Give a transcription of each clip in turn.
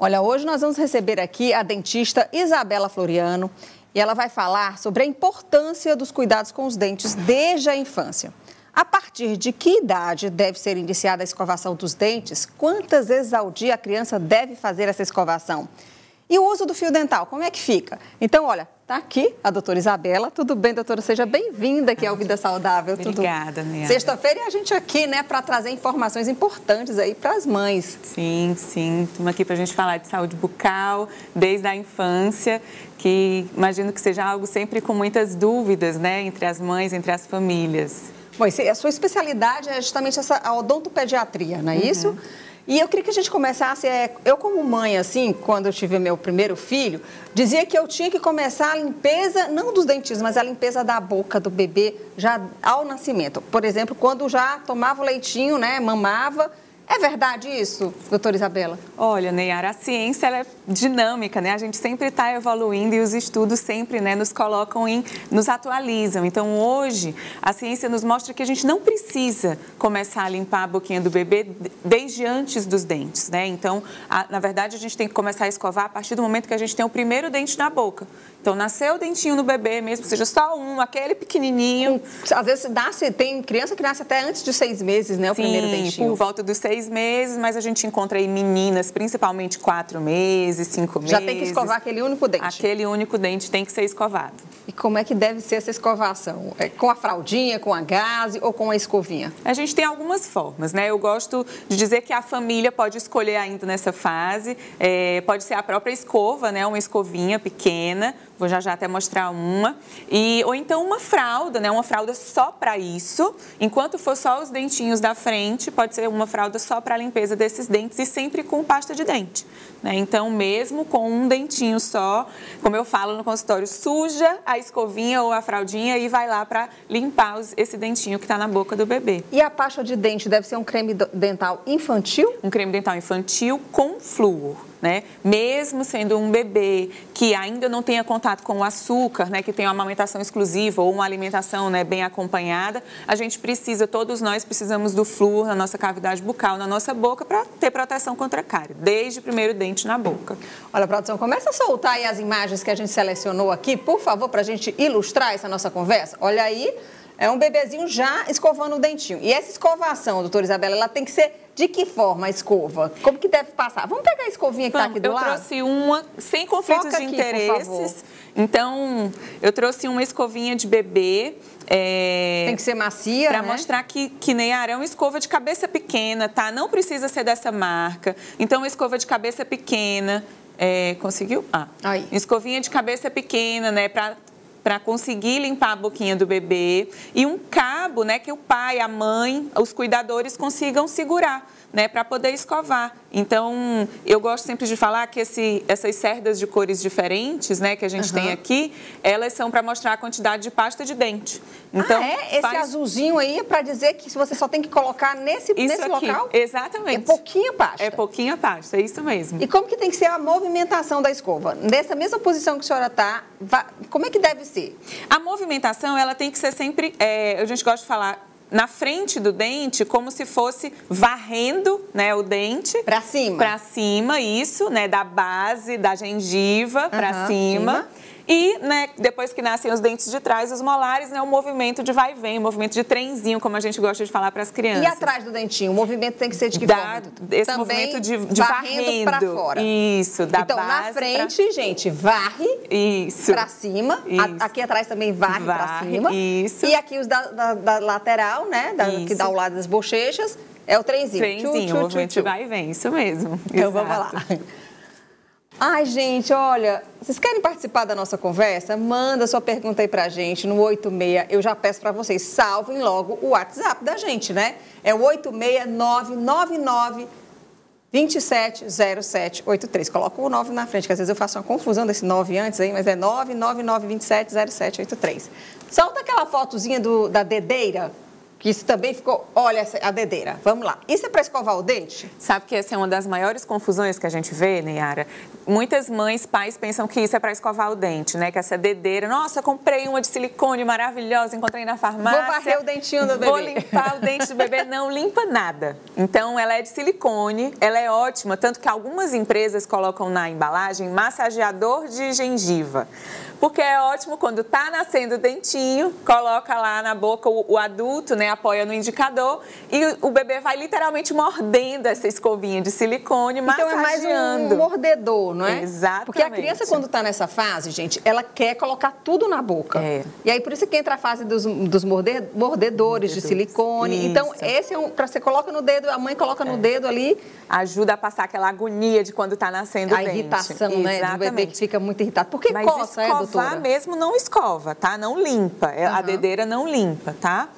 Olha, hoje nós vamos receber aqui a dentista Isabela Floriano e ela vai falar sobre a importância dos cuidados com os dentes desde a infância. A partir de que idade deve ser iniciada a escovação dos dentes? Quantas vezes ao dia a criança deve fazer essa escovação? E o uso do fio dental, como é que fica? Então, olha, Está aqui a doutora Isabela. Tudo bem, doutora? Seja bem-vinda aqui ao Vida Saudável. Obrigada, Tudo... Sexta-feira e a gente aqui, né, para trazer informações importantes aí para as mães. Sim, sim. Estamos aqui para a gente falar de saúde bucal desde a infância, que imagino que seja algo sempre com muitas dúvidas, né, entre as mães, entre as famílias. Bom, a sua especialidade é justamente essa a odontopediatria, não é uhum. isso? E eu queria que a gente começasse, é, eu como mãe, assim, quando eu tive meu primeiro filho, dizia que eu tinha que começar a limpeza, não dos dentinhos, mas a limpeza da boca do bebê já ao nascimento. Por exemplo, quando já tomava o leitinho, né, mamava, é verdade isso, doutora Isabela? Olha, Neyara, a ciência é dinâmica, né? A gente sempre está evoluindo e os estudos sempre né, nos colocam em, nos atualizam. Então, hoje, a ciência nos mostra que a gente não precisa começar a limpar a boquinha do bebê desde antes dos dentes, né? Então, a, na verdade, a gente tem que começar a escovar a partir do momento que a gente tem o primeiro dente na boca. Então, nasceu o dentinho no bebê mesmo, seja só um, aquele pequenininho. Às vezes, nasce, tem criança que nasce até antes de seis meses, né? O Sim, primeiro dentinho. por volta dos seis meses, mas a gente encontra aí meninas, principalmente quatro meses, cinco meses. Já tem que escovar aquele único dente. Aquele único dente tem que ser escovado. E como é que deve ser essa escovação? É com a fraldinha, com a gaze ou com a escovinha? A gente tem algumas formas, né? Eu gosto de dizer que a família pode escolher ainda nessa fase. É, pode ser a própria escova, né? Uma escovinha pequena. Vou já já até mostrar uma. E, ou então uma fralda, né? Uma fralda só para isso. Enquanto for só os dentinhos da frente, pode ser uma fralda só para a limpeza desses dentes e sempre com pasta de dente. Né? Então, mesmo com um dentinho só, como eu falo no consultório, suja a escovinha ou a fraldinha e vai lá para limpar os, esse dentinho que está na boca do bebê. E a pasta de dente deve ser um creme dental infantil? Um creme dental infantil com flúor né? Mesmo sendo um bebê que ainda não tenha contato com o açúcar, né? Que tem uma amamentação exclusiva ou uma alimentação né, bem acompanhada, a gente precisa, todos nós precisamos do flúor na nossa cavidade bucal, na nossa boca, para ter proteção contra cárie, desde o primeiro dente na boca. Olha, produção, começa a soltar aí as imagens que a gente selecionou aqui, por favor, para a gente ilustrar essa nossa conversa. Olha aí, é um bebezinho já escovando o dentinho. E essa escovação, doutora Isabela, ela tem que ser de que forma a escova? Como que deve passar? Vamos pegar a escovinha que está aqui do eu lado? Eu trouxe uma sem conflitos Foca de aqui, interesses. Então, eu trouxe uma escovinha de bebê. É, Tem que ser macia, Para né? mostrar que, que nem arão, escova de cabeça pequena, tá? Não precisa ser dessa marca. Então, escova de cabeça pequena. É, conseguiu? Ah, Aí. escovinha de cabeça pequena, né? Para para conseguir limpar a boquinha do bebê e um cabo, né, que o pai, a mãe, os cuidadores consigam segurar né, para poder escovar. Então, eu gosto sempre de falar que esse, essas cerdas de cores diferentes, né, que a gente uhum. tem aqui, elas são para mostrar a quantidade de pasta de dente. Então, ah, é? Esse faz... azulzinho aí é para dizer que você só tem que colocar nesse, isso nesse aqui. local? Exatamente. É pouquinha pasta. É pouquinha pasta, é isso mesmo. E como que tem que ser a movimentação da escova? Nessa mesma posição que a senhora está, como é que deve ser? A movimentação, ela tem que ser sempre, é, a gente gosta de falar na frente do dente, como se fosse varrendo, né, o dente para cima. Para cima, isso, né, da base da gengiva uhum, para cima. cima. E, né, depois que nascem os dentes de trás, os molares, né, o movimento de vai e vem, o movimento de trenzinho, como a gente gosta de falar para as crianças. E atrás do dentinho, o movimento tem que ser de que da, forma? Esse Também movimento de, de varrendo, para fora. Isso, da então, na frente, pra... gente, varre isso. para cima. A, aqui atrás também varre, varre para cima. Isso. E aqui os da, da, da lateral, né, da, que dá ao lado das bochechas, é o trenzinho. Trenzinho, tchu, tchu, o movimento tchu, vai e vem, isso mesmo. Então, Exato. vamos lá. Ai, gente, olha, vocês querem participar da nossa conversa? Manda sua pergunta aí pra gente no 86. Eu já peço para vocês, salvem logo o WhatsApp da gente, né? É o 86999 270783. Coloca o 9 na frente, que às vezes eu faço uma confusão desse 9 antes aí, mas é 999270783. Solta aquela fotozinha do, da dedeira que isso também ficou, olha a dedeira, vamos lá. Isso é para escovar o dente? Sabe que essa é uma das maiores confusões que a gente vê, Neyara? muitas mães, pais pensam que isso é para escovar o dente, né? Que essa dedeira, nossa, comprei uma de silicone maravilhosa, encontrei na farmácia. Vou varrer o dentinho do bebê. Vou limpar o dente do bebê. Não limpa nada. Então, ela é de silicone, ela é ótima, tanto que algumas empresas colocam na embalagem massageador de gengiva porque é ótimo quando tá nascendo o dentinho, coloca lá na boca o, o, adulto, né, apoia no indicador e o, bebê vai literalmente mordendo essa escovinha de silicone, massageando. Então é mais um mordedor, não é? Exatamente. Porque a criança quando está nessa fase, gente, ela quer colocar tudo na boca. É. E aí por isso que entra a fase dos, dos mordedores, mordedores de silicone. Então, isso. Então esse é um, para você coloca no dedo, a mãe coloca no é. dedo ali, ajuda a passar aquela agonia de quando está nascendo a o dente. A irritação, né, Exatamente. do bebê que fica muito irritado. Porque Mas coça, é, doutora? mesmo não escova, tá? Não limpa. Uhum. A dedeira não limpa, tá?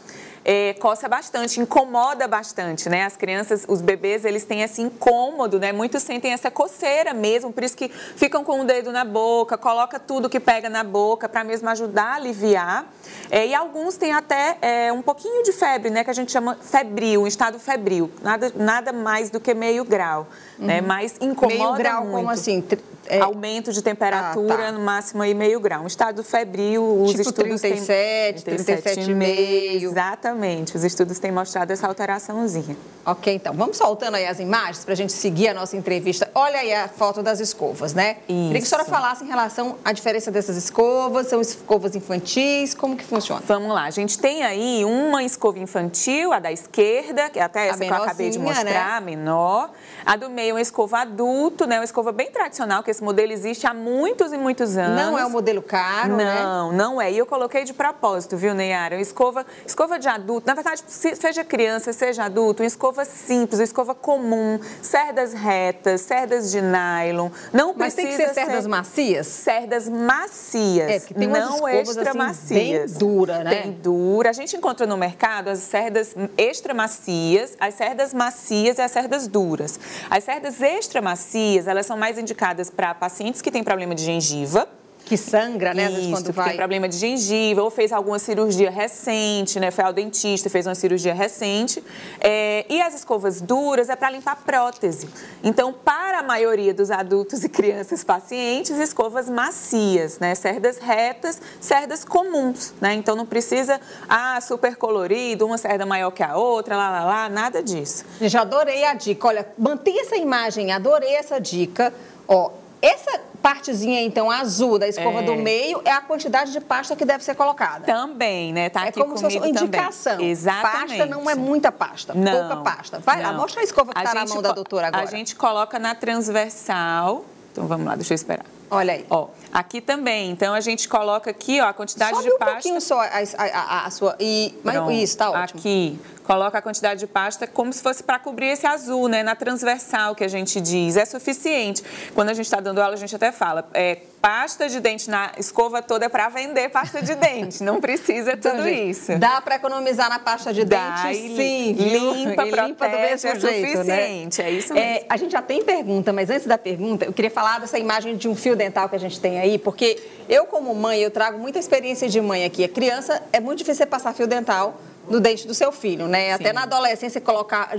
É, coça bastante, incomoda bastante, né? As crianças, os bebês, eles têm esse incômodo, né? Muitos sentem essa coceira mesmo, por isso que ficam com o dedo na boca, coloca tudo que pega na boca para mesmo ajudar a aliviar. É, e alguns têm até é, um pouquinho de febre, né? Que a gente chama febril, um estado febril. Nada, nada mais do que meio grau, né? uhum. né? Mas incomoda meio grau, muito. como assim? É... Aumento de temperatura ah, tá. no máximo aí meio grau. Um estado febril, os tipo estudos 37, têm... 37, 37,5. Exatamente, os estudos têm mostrado essa alteraçãozinha. Ok, então, vamos soltando aí as imagens para a gente seguir a nossa entrevista. Olha aí a foto das escovas, né? Isso. Queria que a senhora falasse em relação à diferença dessas escovas, são escovas infantis, como que funciona? Vamos lá, a gente tem aí uma escova infantil, a da esquerda, que é até essa que eu acabei de mostrar, né? a menor. A do meio é uma escova adulto, né? Uma escova bem tradicional, que esse modelo existe há muitos e muitos anos. Não é um modelo caro, né? Não, né? não é. E eu coloquei de propósito, viu, Neyara? Uma escova, escova de adulto, na verdade, seja criança, seja adulto, uma escova simples, uma escova comum, cerdas retas, cerdas de nylon. Não Mas precisa tem que ser cerdas ser... macias? Cerdas macias, é, tem não extra assim, macias. Bem dura, né? Bem dura. A gente encontra no mercado as cerdas extra macias, as cerdas macias e as cerdas duras. As cerdas extra macias, elas são mais indicadas para pacientes que têm problema de gengiva, que sangra, né? Às vezes quando vai. tem problema de gengiva, ou fez alguma cirurgia recente, né? Foi ao dentista, fez uma cirurgia recente. É, e as escovas duras é para limpar prótese. Então, para a maioria dos adultos e crianças pacientes, escovas macias, né? Cerdas retas, cerdas comuns, né? Então, não precisa, ah, super colorido, uma cerda maior que a outra, lá, lá, lá, nada disso. Já adorei a dica. Olha, mantenha essa imagem, adorei essa dica. Ó, essa partezinha, então, azul da escova é. do meio é a quantidade de pasta que deve ser colocada. Também, né? Tá é aqui como se fosse uma indicação. Também. Exatamente. Pasta não é muita pasta, não, pouca pasta. Vai lá, mostra a escova que está na mão da doutora agora. A gente coloca na transversal. Então, vamos lá, deixa eu esperar. Olha aí. Ó, aqui também. Então, a gente coloca aqui, ó, a quantidade Sobe de um pasta. um pouquinho só a, a, a, a sua... E, mas isso, tá ótimo. Aqui, coloca a quantidade de pasta como se fosse para cobrir esse azul, né? Na transversal que a gente diz. É suficiente. Quando a gente está dando aula, a gente até fala, é, pasta de dente na escova toda é para vender pasta de dente. Não precisa então, tudo gente, isso. Dá para economizar na pasta de dá, dente? Sim. Limpa, e limpa do mesmo é jeito, suficiente. Né? É isso mesmo. É, a gente já tem pergunta, mas antes da pergunta, eu queria falar dessa imagem de um fio dental que a gente tem aí, porque eu, como mãe, eu trago muita experiência de mãe aqui. A criança, é muito difícil você passar fio dental no dente do seu filho, né? Sim. Até na adolescência colocar,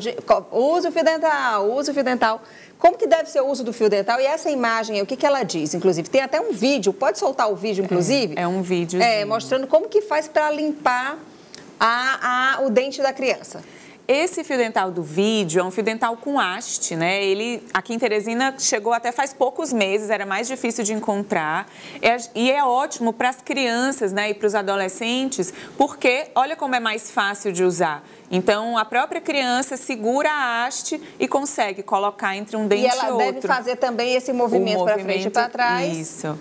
usa o fio dental, usa o fio dental. Como que deve ser o uso do fio dental? E essa imagem, o que, que ela diz? Inclusive, tem até um vídeo, pode soltar o vídeo, inclusive? É, é um vídeo. É, mostrando como que faz para limpar a, a, o dente da criança. Esse fio dental do vídeo é um fio dental com haste, né? Ele aqui em Teresina chegou até faz poucos meses, era mais difícil de encontrar. É, e é ótimo para as crianças né, e para os adolescentes, porque olha como é mais fácil de usar. Então, a própria criança segura a haste e consegue colocar entre um dente e, outro. E ela deve fazer também esse movimento para frente e para trás. Isso.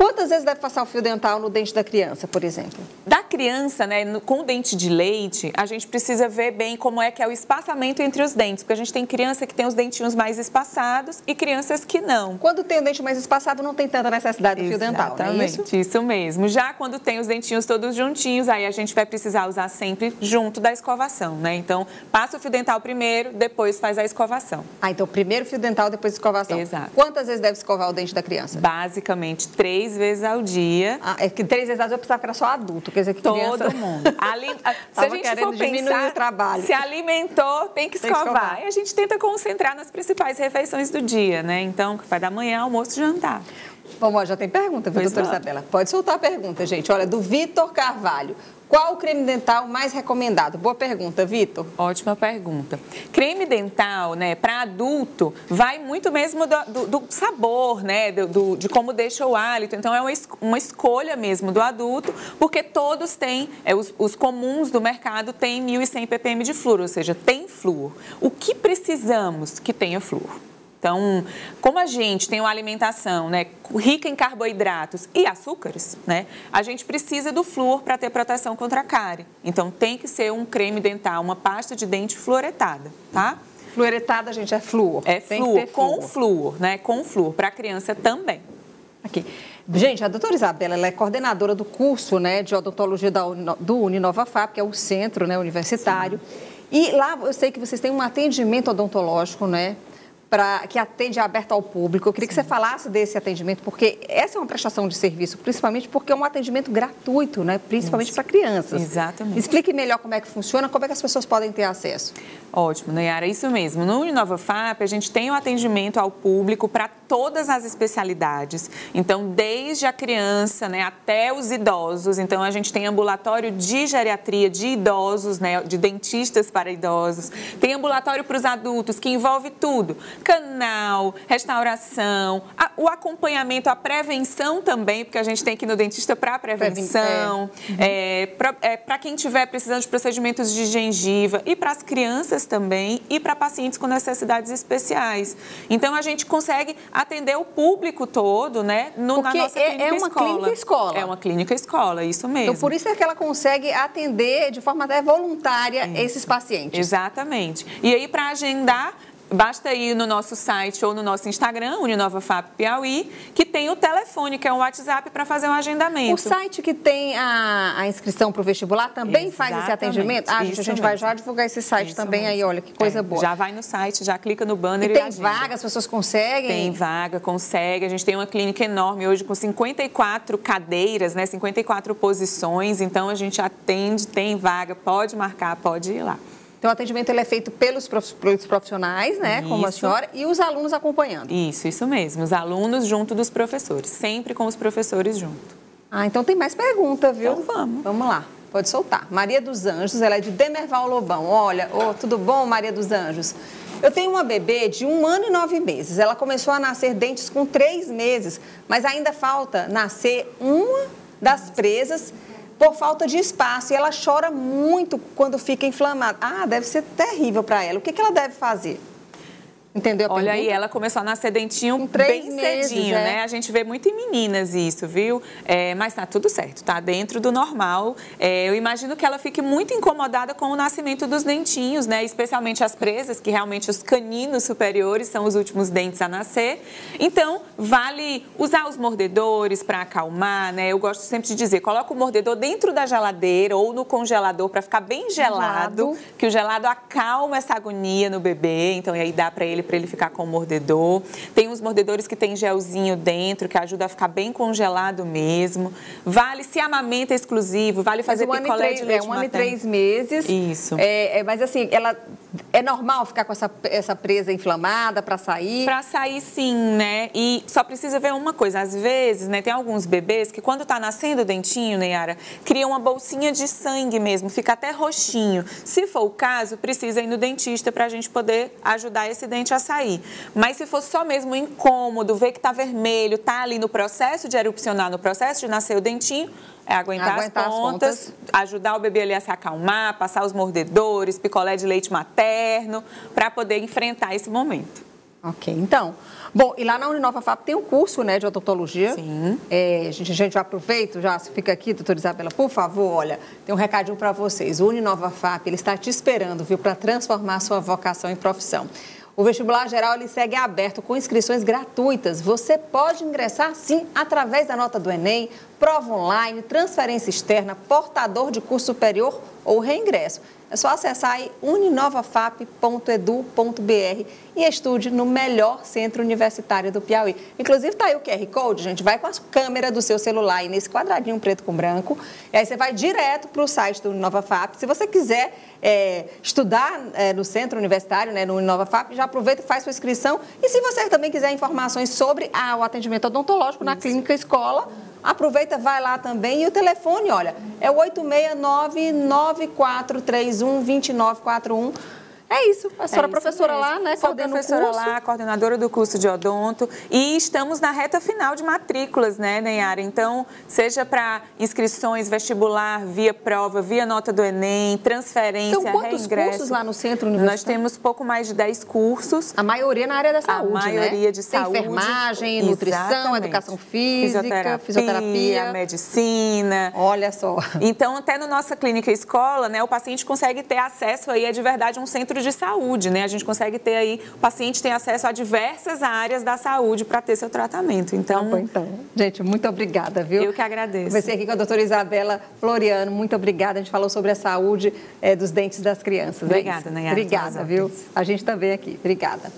Quantas vezes deve passar o fio dental no dente da criança, por exemplo? Da criança, né, no, com dente de leite, a gente precisa ver bem como é que é o espaçamento entre os dentes, porque a gente tem criança que tem os dentinhos mais espaçados e crianças que não. Quando tem o dente mais espaçado, não tem tanta necessidade do fio dental, não é isso? isso mesmo. Já quando tem os dentinhos todos juntinhos, aí a gente vai precisar usar sempre junto da escovação, né? Então, passa o fio dental primeiro, depois faz a escovação. Ah, então primeiro fio dental, depois escovação. Exato. Quantas vezes deve escovar o dente da criança? Basicamente, três vezes ao dia. Ah, é que três vezes ao dia eu pensava que era só adulto. Quer dizer que Todo criança... mundo. Ali... se a gente for pensar, o trabalho. se alimentou, tem que escovar. Tem que escovar. E a gente tenta concentrar nas principais refeições do dia, né? Então, vai da manhã, almoço, jantar. Bom, ó, já tem pergunta, viu, doutora Isabela? Pode soltar a pergunta, gente. Olha, do Vitor Carvalho. Qual o creme dental mais recomendado? Boa pergunta, Vitor. Ótima pergunta. Creme dental, né, para adulto, vai muito mesmo do, do, do sabor, né, do, de como deixa o hálito. Então, é uma, uma escolha mesmo do adulto, porque todos têm, é, os, os comuns do mercado têm 1.100 ppm de flúor, ou seja, tem flúor. O que precisamos que tenha flúor? Então, como a gente tem uma alimentação né, rica em carboidratos e açúcares, né, a gente precisa do flúor para ter proteção contra a cárie. Então, tem que ser um creme dental, uma pasta de dente fluoretada, tá? Fluoretada, gente, é flúor. É flúor, com flúor, né? Com flúor, para a criança também. Aqui. Gente, a doutora Isabela ela é coordenadora do curso né, de odontologia da, do Uninova FAP, que é o centro né, universitário. Sim. E lá eu sei que vocês têm um atendimento odontológico, né? Pra, que atende aberto ao público. Eu queria Sim. que você falasse desse atendimento, porque essa é uma prestação de serviço, principalmente porque é um atendimento gratuito, né? principalmente para crianças. Exatamente. Explique melhor como é que funciona, como é que as pessoas podem ter acesso. Ótimo, Nayara, isso mesmo. No Uninova FAP, a gente tem o um atendimento ao público para todas as especialidades. Então, desde a criança né, até os idosos. Então, a gente tem ambulatório de geriatria de idosos, né, de dentistas para idosos. Tem ambulatório para os adultos, que envolve tudo canal, restauração, a, o acompanhamento, a prevenção também, porque a gente tem que ir no dentista para prevenção, é. é, para é, quem estiver precisando de procedimentos de gengiva e para as crianças também e para pacientes com necessidades especiais. Então a gente consegue atender o público todo, né, no, na nossa clínica é, é uma escola. clínica escola. É uma clínica escola, isso mesmo. Então por isso é que ela consegue atender de forma até voluntária esses pacientes. Exatamente. E aí para agendar Basta ir no nosso site ou no nosso Instagram, Uninova FAP Piauí, que tem o telefone, que é um WhatsApp, para fazer um agendamento. O site que tem a, a inscrição para o vestibular também Exatamente. faz esse atendimento? Ah, gente, a gente vai já divulgar esse site Isso também mesmo. aí, olha que coisa é, boa. Já vai no site, já clica no banner e, e tem vaga, as pessoas conseguem? Tem vaga, consegue. A gente tem uma clínica enorme hoje com 54 cadeiras, né, 54 posições, então a gente atende, tem vaga, pode marcar, pode ir lá. Então, o atendimento ele é feito pelos profissionais, né, isso. como a senhora, e os alunos acompanhando. Isso, isso mesmo. Os alunos junto dos professores, sempre com os professores junto. Ah, então tem mais pergunta, viu? Então vamos. Vamos lá, pode soltar. Maria dos Anjos, ela é de Demerval Lobão. Olha, oh, tudo bom, Maria dos Anjos? Eu tenho uma bebê de um ano e nove meses. Ela começou a nascer dentes com três meses, mas ainda falta nascer uma das presas por falta de espaço. E ela chora muito quando fica inflamada. Ah, deve ser terrível para ela. O que, que ela deve fazer? Entendeu a Olha pergunta? aí, ela começou a nascer dentinho bem meses, cedinho, é. né? A gente vê muito em meninas isso, viu? É, mas tá tudo certo, tá dentro do normal. É, eu imagino que ela fique muito incomodada com o nascimento dos dentinhos, né? Especialmente as presas, que realmente os caninos superiores são os últimos dentes a nascer. Então, vale usar os mordedores para acalmar, né? Eu gosto sempre de dizer, coloca o mordedor dentro da geladeira ou no congelador para ficar bem gelado, gelado, que o gelado acalma essa agonia no bebê. Então, e aí dá para ele ele para ele ficar com o mordedor. Tem uns mordedores que tem gelzinho dentro, que ajuda a ficar bem congelado mesmo. Vale se amamenta exclusivo, vale fazer um picolé três, de leite É um ano e três meses. Isso. É, é, mas assim, ela é normal ficar com essa, essa presa inflamada para sair? Para sair, sim, né? E só precisa ver uma coisa. Às vezes, né, tem alguns bebês que quando está nascendo o dentinho, Neyara, cria uma bolsinha de sangue mesmo, fica até roxinho. Se for o caso, precisa ir no dentista para a gente poder ajudar esse dente a sair. Mas se for só mesmo incômodo, ver que está vermelho, está ali no processo de erupcionar, no processo de nascer o dentinho, é aguentar, aguentar as, pontas, as, pontas, ajudar o bebê ali a se acalmar, passar os mordedores, picolé de leite materno, para poder enfrentar esse momento. Ok, então. Bom, e lá na Uninova FAP tem um curso né, de odontologia. Sim. É, a, gente, a gente já aproveita, já fica aqui, doutora Isabela, por favor, olha, tem um recadinho para vocês. O Uninova FAP, ele está te esperando, viu, para transformar sua vocação em profissão. O vestibular geral ele segue aberto com inscrições gratuitas. Você pode ingressar sim através da nota do Enem prova online, transferência externa, portador de curso superior ou reingresso. É só acessar aí uninovafap.edu.br e estude no melhor centro universitário do Piauí. Inclusive está aí o QR Code, gente, vai com a câmera do seu celular aí nesse quadradinho preto com branco, e aí você vai direto para o site do Uninova Se você quiser é, estudar é, no centro universitário, né, no Uninova já aproveita e faz sua inscrição. E se você também quiser informações sobre ah, o atendimento odontológico Isso. na clínica escola, Aproveita, vai lá também. E o telefone, olha, é o 869-9431-2941. É isso. A senhora é professora mesmo. lá, né? Sou professora curso. lá, coordenadora do curso de odonto. E estamos na reta final de matrículas, né, Neyara? Então, seja para inscrições vestibular, via prova, via nota do Enem, transferência, São quantos reingresso. cursos lá no centro universitário? Nós temos pouco mais de 10 cursos. A maioria na área da saúde, A maioria né? de saúde. Tem enfermagem, nutrição, Exatamente. educação física, fisioterapia, fisioterapia, medicina. Olha só. Então, até na nossa clínica escola, né, o paciente consegue ter acesso aí, é de verdade, um centro de saúde, né? A gente consegue ter aí, o paciente tem acesso a diversas áreas da saúde para ter seu tratamento. Então, ah, então, gente, muito obrigada, viu? Eu que agradeço. Você aqui com a doutora Isabela Floriano, muito obrigada. A gente falou sobre a saúde é, dos dentes das crianças. Obrigada, é Nayara. Obrigada, viu? A gente também aqui. Obrigada.